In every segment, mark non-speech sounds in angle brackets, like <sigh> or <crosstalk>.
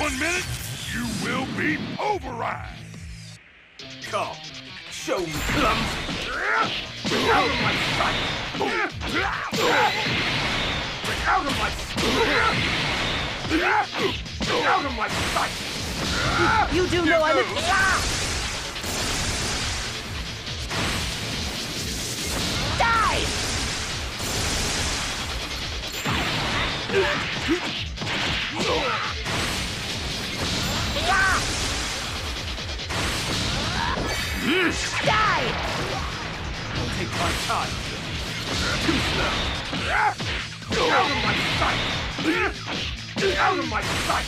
one minute, you will be override. Come, show me clumsy. Out of my sight! Out of my Out of my sight! You do know I'm a... Die! Die! I'll take my time. Too slow. Out of my sight! Get out of my sight!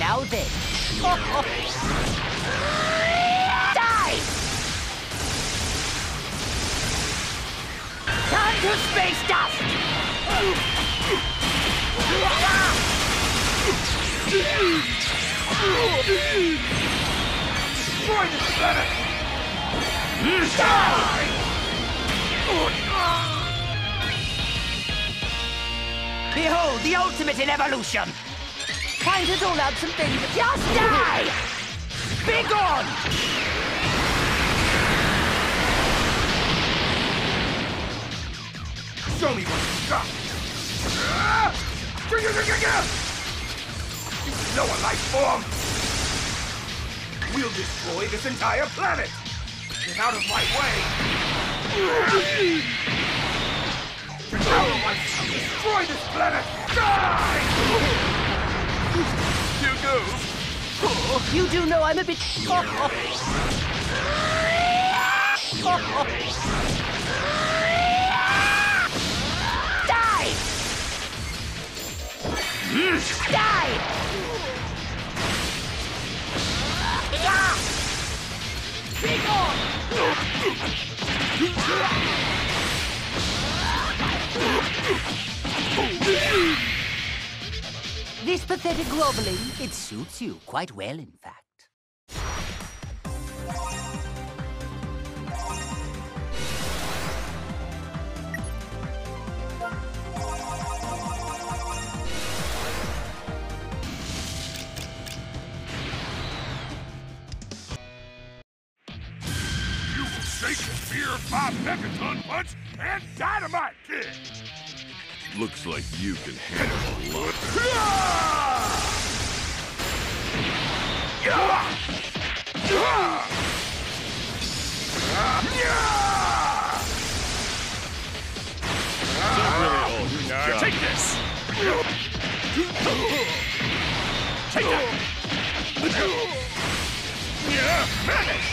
Now then. Die! Time to space dust! Destroy this planet! Die! Behold the ultimate in evolution! Time to dole out some things. Just die! Be gone! Show me what you've got! Ah! You know a life form! We'll destroy this entire planet! Get out of my way! Out of my... Destroy this planet! Die! Here goes. You do know I'm a bit... Die! Hmm. Die! This pathetic groveling, it suits you quite well, in fact. Megaton punch and dynamite kick. Looks like you can handle a lot. Really all you Now got? take this. Take that. Yeah, vanish.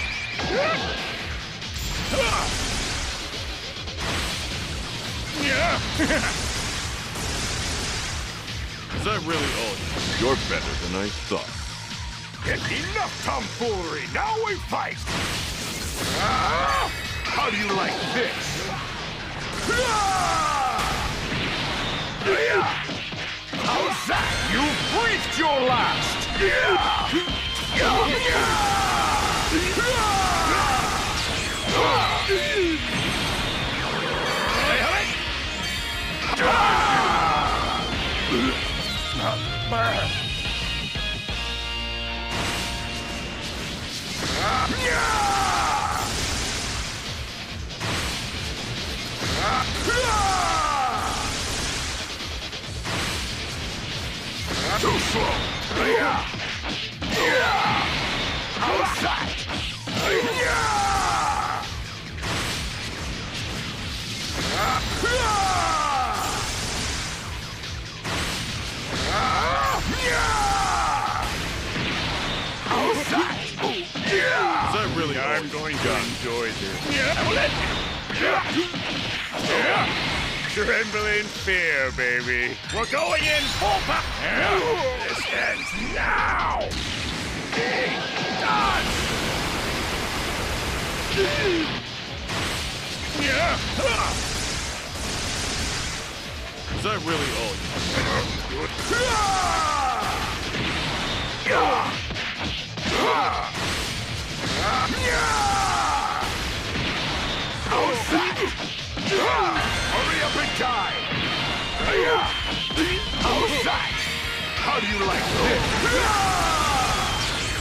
Yeah. <laughs> Is that really all you You're better than I thought. Enough tomfoolery. Now we fight. Ah! How do you like this? Ah! How's that? You've reached your last! That? Yeah! Is that really I'm going to enjoy this. Yeah. Fear, baby. We're going in full power. This ends now. Is that really all Hurry up and die! How's that? How do you like this?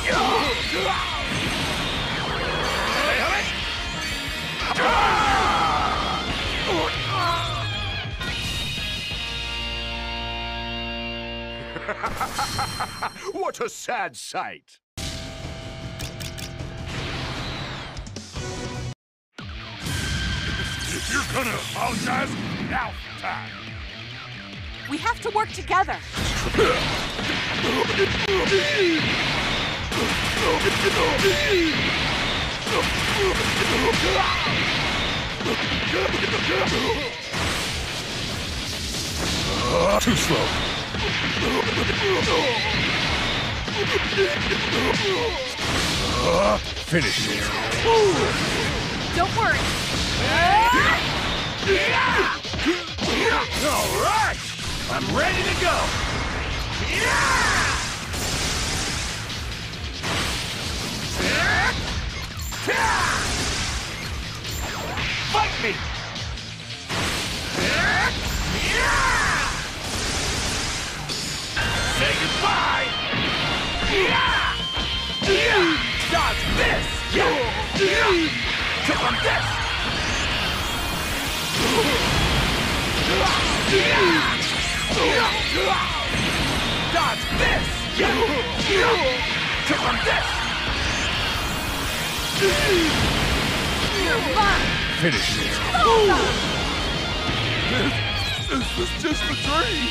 <laughs> what a sad sight. If you're gonna apologize, now's the time. We have to work together. <laughs> too slow. finish it. Don't worry. All right! I'm ready to go! This! Kick on this! You're. Finish it. This is just a dream.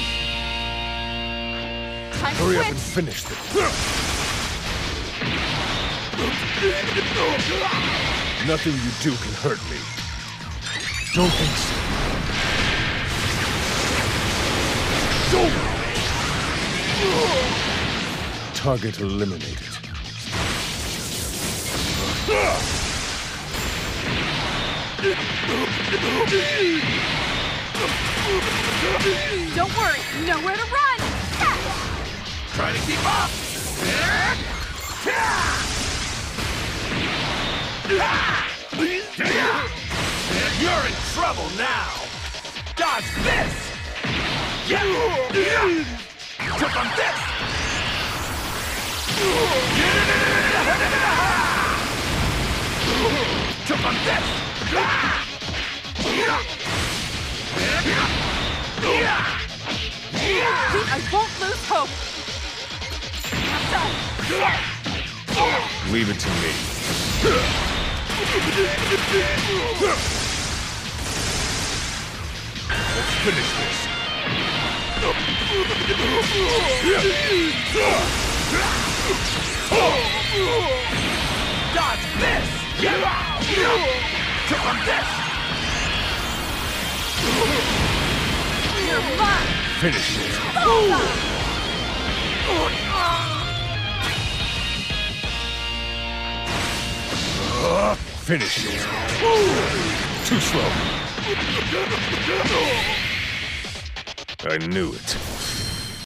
Time to Hurry up and finish this. Nothing you do can hurt me. Don't think so. Target eliminated. Don't worry. Nowhere to run. Try to keep up! You're in trouble now! Dodge this! Took on this! I won't lose hope. Leave it to me. Let's finish this. Dodge you're mine. Finish it. Finish it. Too slow. I knew it.